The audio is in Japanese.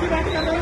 どうぞ。